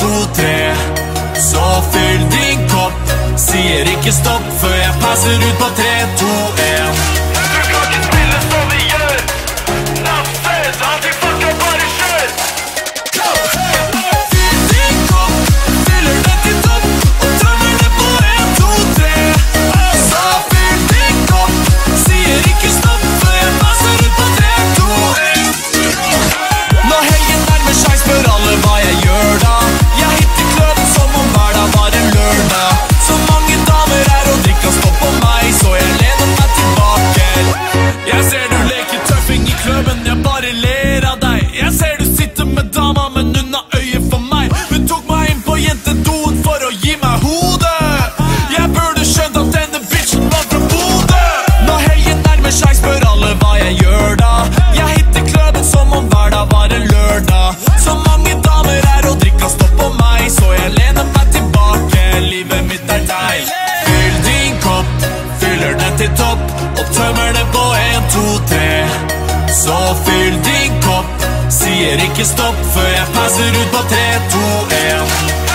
to, tre. Så fyll din kopp. Sier ikke stopp før jeg passer ut på tre, to, én. ikke stopp før jeg passer ut på 3, 2, 1.